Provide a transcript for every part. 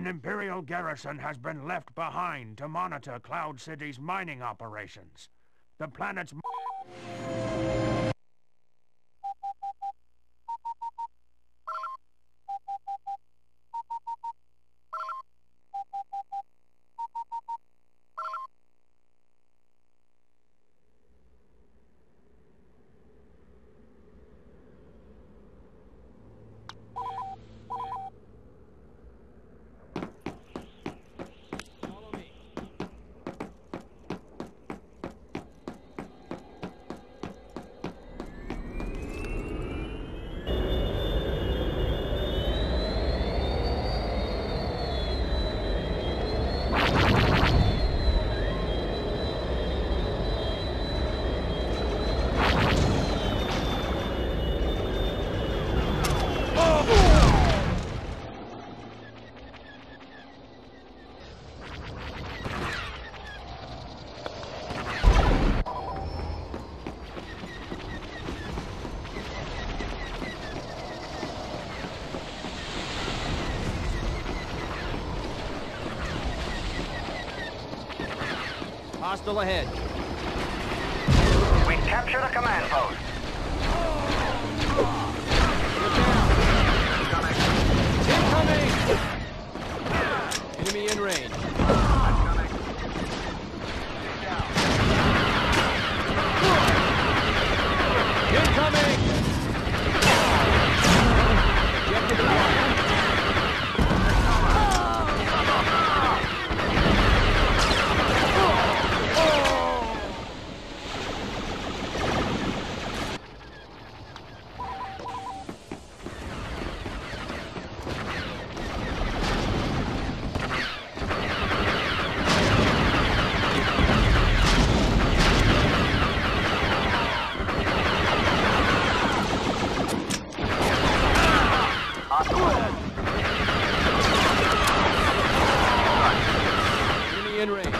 An Imperial garrison has been left behind to monitor Cloud City's mining operations. The planet's... Hostile ahead. We captured a command post. Incoming! Enemy in range. Incoming! In range.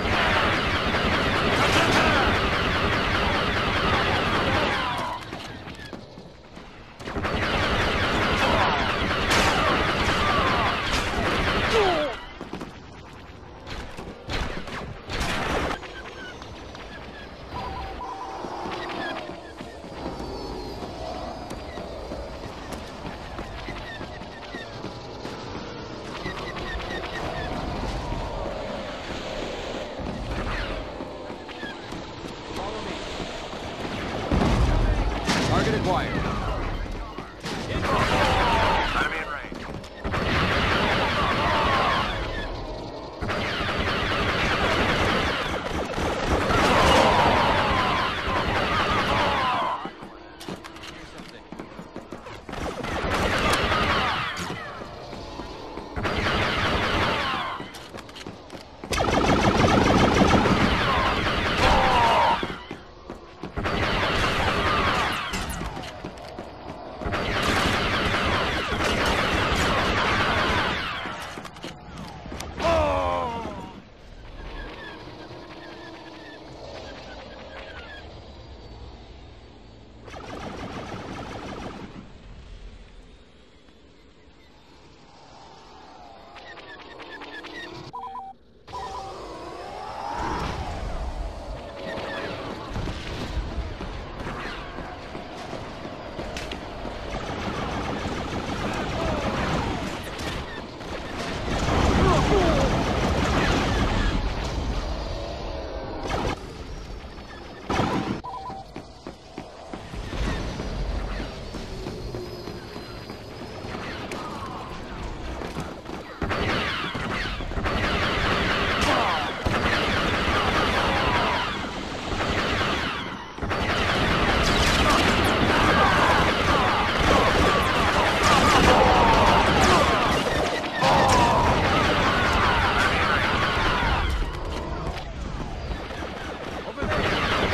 Target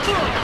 Ugh!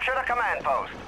Captured a command post.